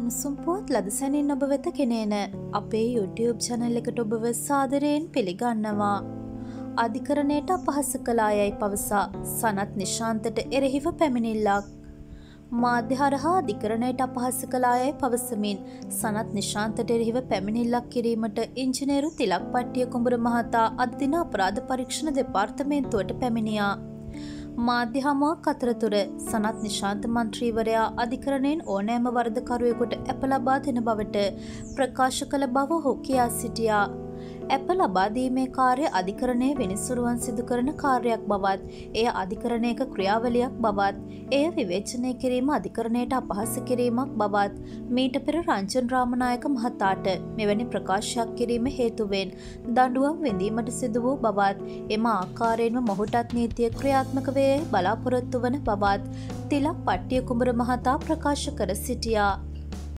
තවත් ලදසැනින් ඔබ වෙත කෙනේන අපේ YouTube චැනල් එකට ඔබව සාදරයෙන් පිළිගන්නවා. අධිකරණයට අපහස කලායයි පවසා සනත් නිශාන්තට එරෙහිව පැමිණිල්ලක්. මාධ්‍ය හරහා අධිකරණයට අපහස කලායයි පවසමින් සනත් නිශාන්තට එරෙහිව පැමිණිල්ලක් කිරීමට ඉංජිනේරු තිලක් පට්ටිය කුඹුර මහතා අධදින අපරාධ පරීක්ෂණ දෙපාර්තමේන්තුවට පැමිණියා. මාධ්‍ය හමුවක් අතරතුර සනත් නිශාන්ත මන්ත්‍රීවරයා අධිකරණයෙන් ඕනෑම වරදකරුවෙකුට ඇප ලබා දෙන බවට ප්‍රකාශ කළ බව හෝ කියා සිටියා. ඇප ලබාදීමේ කාර්ය අධිකරණය වෙනිසුරුවන් සිදු කරන කාර්යක් බවත් එය අධිකරණයක ක්‍රියාවලියක් බවත් එය විවේචනය කිරීම අධිකරණයට අපහස කිරීමක් බවත් මීට පෙර රංචන් රාමනායක මහතාට මෙවැනි ප්‍රකාශයක් කිරීම හේතුවෙන් දඩුවම් විඳීමට සිදු වූ බවත් එම ආකාරයෙන්ම මොහුටත් නීතිය ක්‍රියාත්මක වේ බලාපොරොත්තු වන බවත් තිලක් පට්ටිය කුඹර මහතා ප්‍රකාශ කර සිටියා.